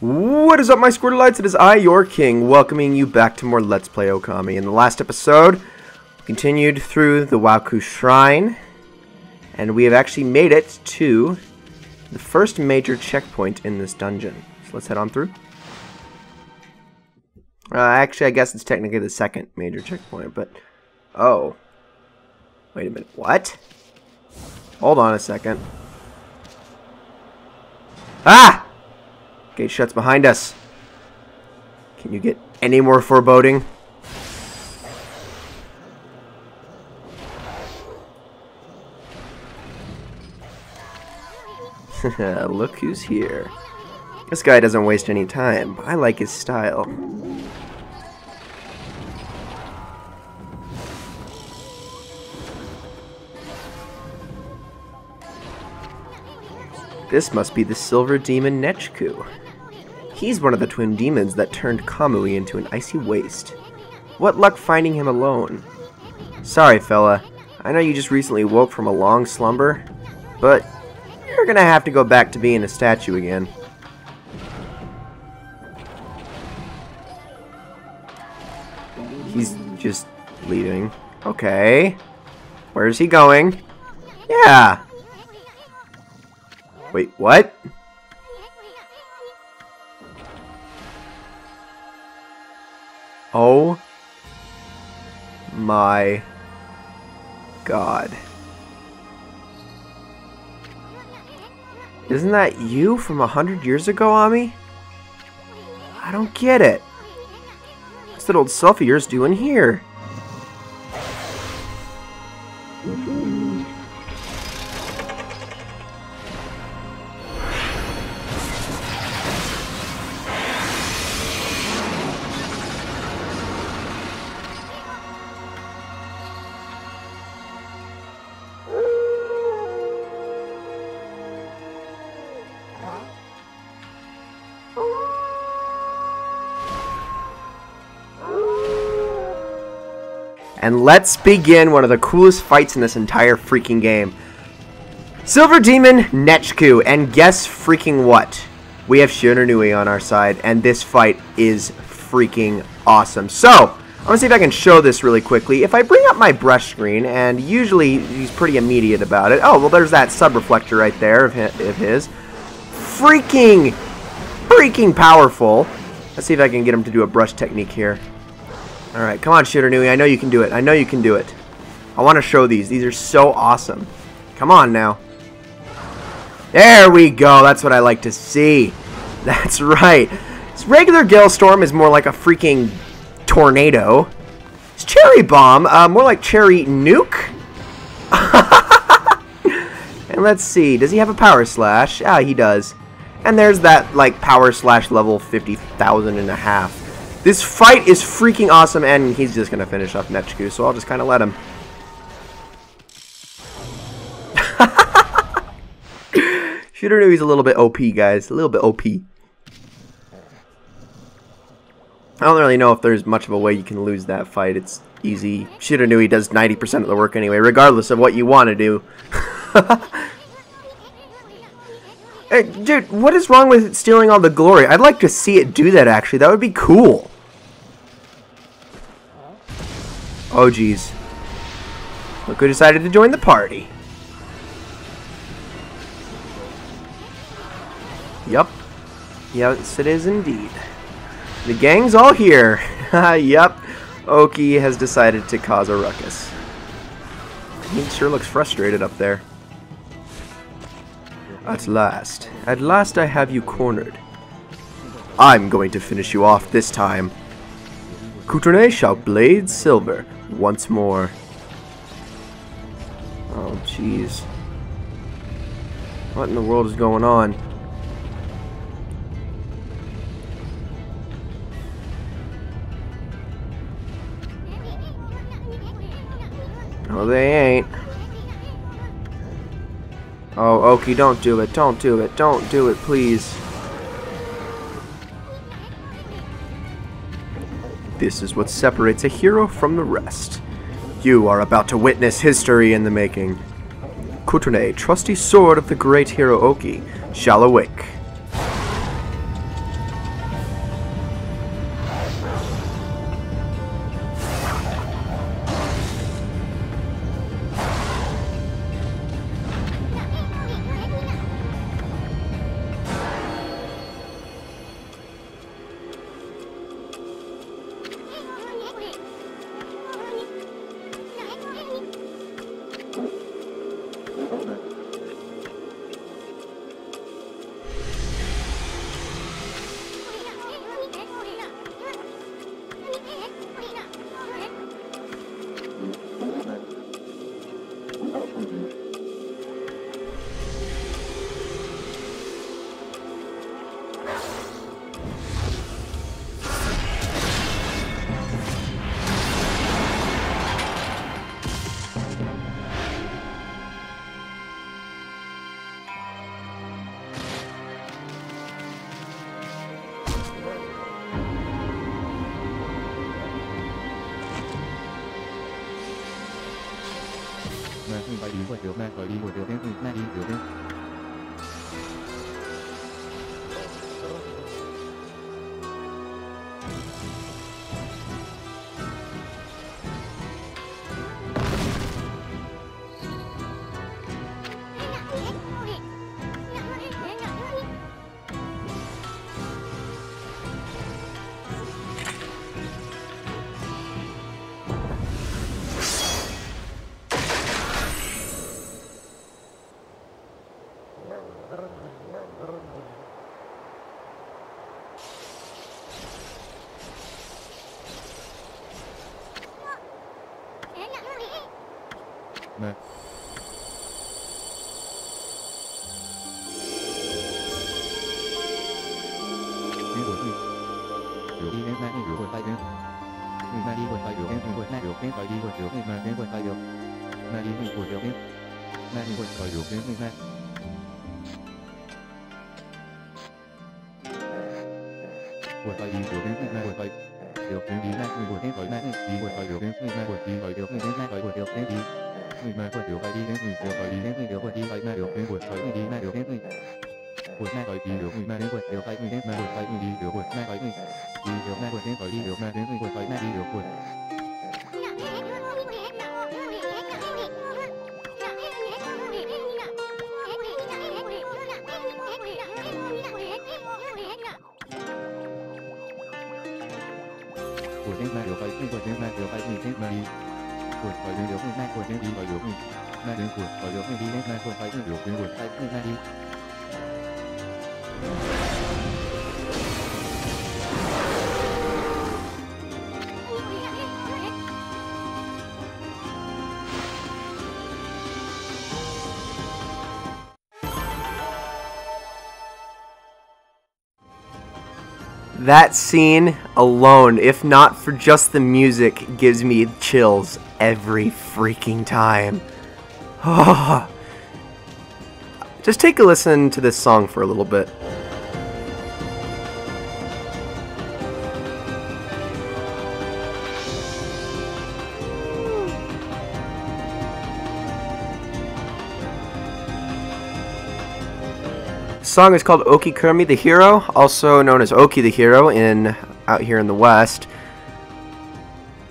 What is up, my Squirtleites? It is I, your king, welcoming you back to more Let's Play Okami. In the last episode, we continued through the Waku Shrine, and we have actually made it to the first major checkpoint in this dungeon. So let's head on through. Uh, actually, I guess it's technically the second major checkpoint, but... Oh. Wait a minute, what? Hold on a second. Ah! Gate shuts behind us. Can you get any more foreboding? Look who's here. This guy doesn't waste any time. I like his style. This must be the Silver Demon Nechku. He's one of the twin demons that turned Kamui into an icy waste. What luck finding him alone? Sorry, fella. I know you just recently woke from a long slumber, but you're gonna have to go back to being a statue again. He's just leaving. Okay. Where's he going? Yeah. Wait, what? Oh my god. Isn't that you from a hundred years ago, Ammy? I don't get it. What's that old self of yours doing here? And let's begin one of the coolest fights in this entire freaking game. Silver Demon Nechku, and guess freaking what? We have Shiranui on our side, and this fight is freaking awesome. So, I'm to see if I can show this really quickly. If I bring up my brush screen, and usually he's pretty immediate about it. Oh, well, there's that sub-reflector right there of his. Freaking, freaking powerful. Let's see if I can get him to do a brush technique here. Alright, come on, Shiranui. I know you can do it. I know you can do it. I want to show these. These are so awesome. Come on now. There we go. That's what I like to see. That's right. This regular Gale Storm is more like a freaking tornado. It's Cherry Bomb, uh, more like Cherry Nuke. and let's see. Does he have a Power Slash? Ah, he does. And there's that, like, Power Slash level 50,000 and a half. This fight is freaking awesome, and he's just going to finish off Nechku, so I'll just kind of let him. Shiranui he's a little bit OP, guys. A little bit OP. I don't really know if there's much of a way you can lose that fight. It's easy. Shiranui he does 90% of the work anyway, regardless of what you want to do. Hey, dude, what is wrong with stealing all the glory? I'd like to see it do that, actually. That would be cool. Oh, jeez. Look who decided to join the party. Yup. Yes, it is indeed. The gang's all here. yup. Oki has decided to cause a ruckus. He sure looks frustrated up there. At last. At last I have you cornered. I'm going to finish you off this time. Kutone shall blade silver once more. Oh, jeez. What in the world is going on? No, they ain't. Oh, Oki, don't do it. Don't do it. Don't do it, please. This is what separates a hero from the rest. You are about to witness history in the making. Kutone, trusty sword of the great hero Oki, shall awake. へなりごよへなれごよなりごよへなりごよへなり我在一九年内我在有权利奈我天海奈敌我在有权利奈我敌海有权利奈我有权利内奈我有海敌奈我海敌奈有我敌海奈有权我海敌奈有权利我奈海敌有奈我有海敌奈我海敌有我奈海敌有奈我天海敌有奈我海敌有我 That scene alone, if not for just the music, gives me chills every freaking time. Oh. Just take a listen to this song for a little bit. The song is called Oki Kurumi the Hero, also known as Oki the Hero in out here in the West.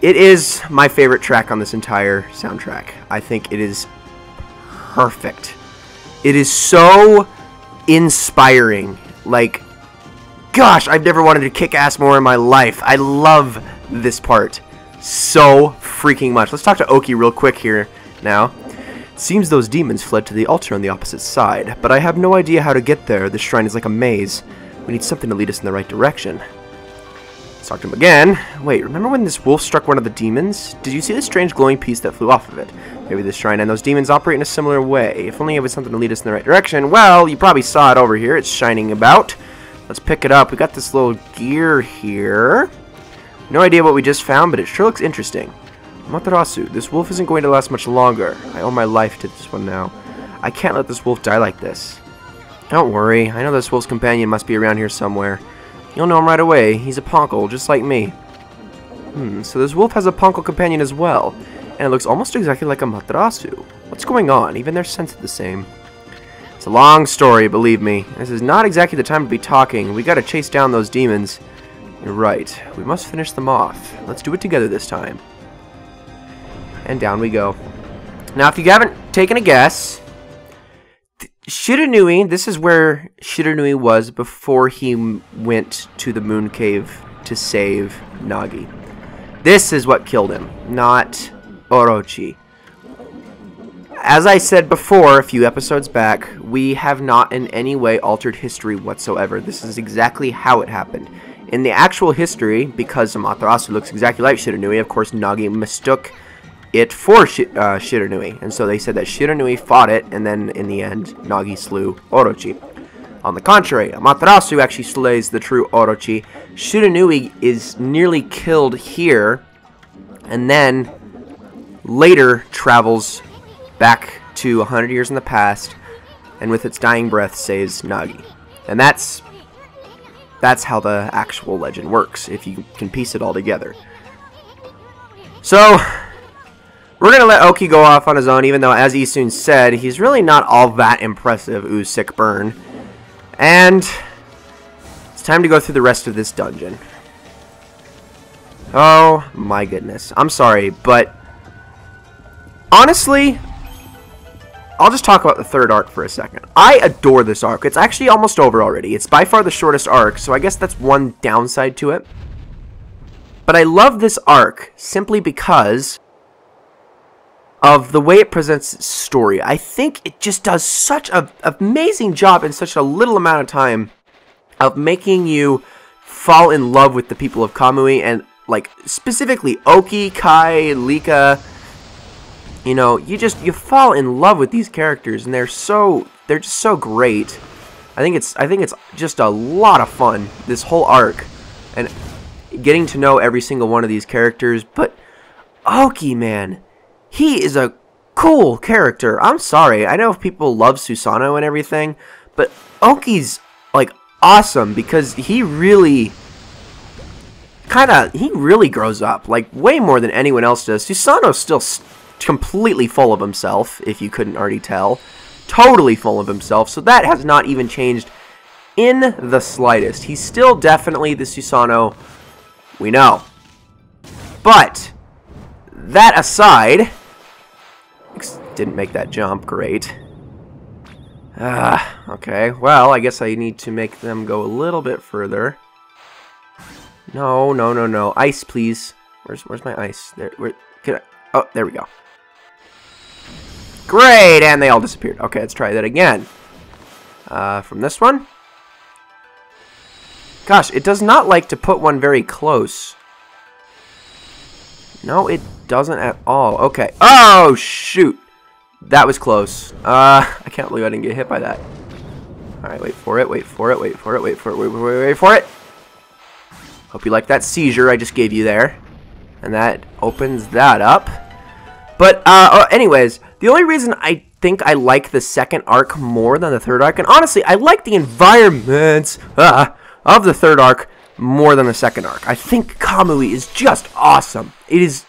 It is my favorite track on this entire soundtrack. I think it is perfect. It is so inspiring. Like gosh, I've never wanted to kick ass more in my life. I love this part so freaking much. Let's talk to Oki real quick here now. Seems those demons fled to the altar on the opposite side, but I have no idea how to get there. The shrine is like a maze. We need something to lead us in the right direction. Let's talk to him again. Wait, remember when this wolf struck one of the demons? Did you see the strange glowing piece that flew off of it? Maybe this shrine and those demons operate in a similar way. If only it was something to lead us in the right direction. Well, you probably saw it over here. It's shining about. Let's pick it up. We got this little gear here. No idea what we just found, but it sure looks interesting. Amaterasu, this wolf isn't going to last much longer. I owe my life to this one now. I can't let this wolf die like this. Don't worry, I know this wolf's companion must be around here somewhere. You'll know him right away. He's a Poncle, just like me. Hmm, so this wolf has a Poncle companion as well. And it looks almost exactly like Amaterasu. What's going on? Even their scents are the same. It's a long story, believe me. This is not exactly the time to be talking. We gotta chase down those demons. You're right. We must finish them off. Let's do it together this time. And down we go. Now, if you haven't taken a guess, Shiranui, this is where Shiranui was before he went to the moon cave to save Nagi. This is what killed him, not Orochi. As I said before, a few episodes back, we have not in any way altered history whatsoever. This is exactly how it happened. In the actual history, because Amaterasu looks exactly like Shiranui, of course Nagi mistook it for Shi- uh, Shiranui, and so they said that Shiranui fought it, and then in the end, Nagi slew Orochi. On the contrary, Amaterasu actually slays the true Orochi. Shiranui is nearly killed here, and then later travels back to 100 years in the past, and with its dying breath saves Nagi. And that's that's how the actual legend works, if you can piece it all together. So, We're going to let Oki go off on his own, even though, as Issun said, he's really not all that impressive, ooh, sick burn. And it's time to go through the rest of this dungeon. Oh, my goodness. I'm sorry, but honestly, I'll just talk about the third arc for a second. I adore this arc. It's actually almost over already. It's by far the shortest arc, so I guess that's one downside to it. But I love this arc simply because of the way it presents its story. I think it just does such an amazing job in such a little amount of time of making you fall in love with the people of Kamui and like specifically Oki, Kai, Lika, you know, you just you fall in love with these characters, and they're so they're just so great. I think it's I think it's just a lot of fun this whole arc, and getting to know every single one of these characters. But Oki, man, he is a cool character. I'm sorry, I know people love Susano and everything, but Oki's like awesome because he really kind of he really grows up like way more than anyone else does. Susano's still completely full of himself, if you couldn't already tell. Totally full of himself, so that has not even changed in the slightest. He's still definitely the Susano we know. But, that aside, didn't make that jump, great. Ah, okay, well, I guess I need to make them go a little bit further. No, no, no, no. Ice, please. Where's where's my ice? There, where, can I, oh, there we go. Great, and they all disappeared. Okay, let's try that again. Uh, from this one. Gosh, it does not like to put one very close. No, it doesn't at all. Okay. Oh, shoot. That was close. Uh, I can't believe I didn't get hit by that. Alright, wait for it, wait for it, wait for it, wait for it, wait, wait, wait, wait for it. Hope you like that seizure I just gave you there. And that opens that up. But, uh, oh, anyways, the only reason I think I like the second arc more than the third arc, and honestly, I like the environments uh, of the third arc more than the second arc. I think Kamui is just awesome. It is,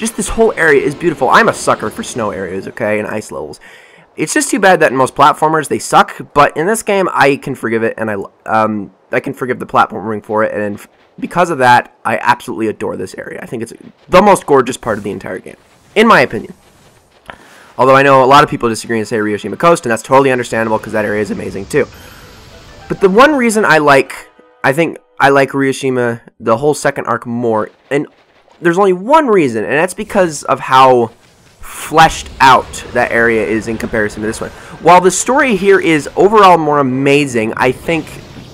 just this whole area is beautiful. I'm a sucker for snow areas, okay, and ice levels. It's just too bad that in most platformers they suck, but in this game I can forgive it, and I um I can forgive the platforming for it, and because of that, I absolutely adore this area. I think it's the most gorgeous part of the entire game in my opinion. Although I know a lot of people disagree and say Ryoshima Coast, and that's totally understandable because that area is amazing too. But the one reason I like, I think I like Ryoshima, the whole second arc more, and there's only one reason, and that's because of how fleshed out that area is in comparison to this one. While the story here is overall more amazing, I think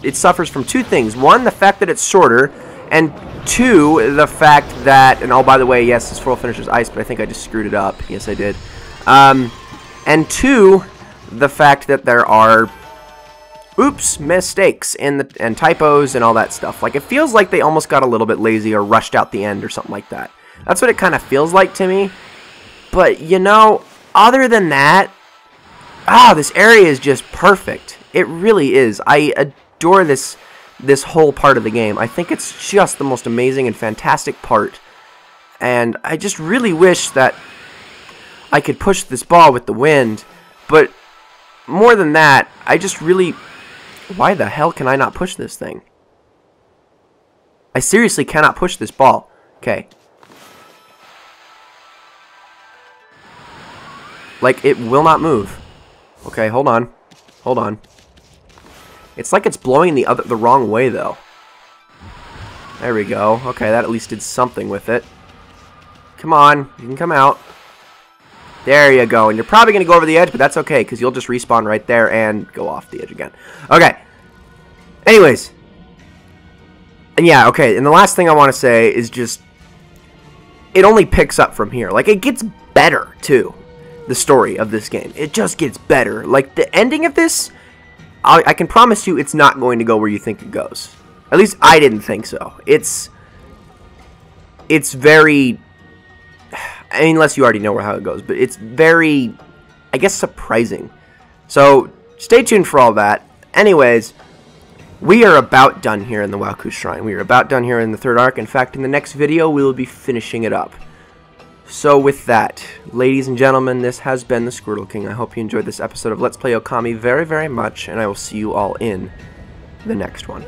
it suffers from two things. One, the fact that it's shorter, and two, the fact that, and oh, by the way, yes, this full finisher's ice, but I think I just screwed it up. Yes, I did. Um, and two, the fact that there are, oops, mistakes in the, and typos and all that stuff. Like, it feels like they almost got a little bit lazy or rushed out the end or something like that. That's what it kind of feels like to me. But, you know, other than that, ah, this area is just perfect. It really is. I adore this this whole part of the game. I think it's just the most amazing and fantastic part. And I just really wish that I could push this ball with the wind. But more than that, I just really... Why the hell can I not push this thing? I seriously cannot push this ball. Okay. Like, it will not move. Okay, hold on. Hold on. It's like it's blowing the other the wrong way though. There we go. Okay, that at least did something with it. Come on, you can come out. There you go. And you're probably going to go over the edge, but that's okay, because you'll just respawn right there and go off the edge again. Okay. Anyways. And yeah, okay. And the last thing I want to say is just... It only picks up from here. Like, it gets better, too. The story of this game. It just gets better. Like, the ending of this I, I can promise you it's not going to go where you think it goes. At least I didn't think so. It's it's very unless you already know how it goes, but it's very I guess surprising. So stay tuned for all that. Anyways, we are about done here in the Waku Shrine. We are about done here in the third arc. In fact, in the next video, we will be finishing it up. So with that, ladies and gentlemen, this has been the Squirtle King. I hope you enjoyed this episode of Let's Play Okami very, very much, and I will see you all in the next one.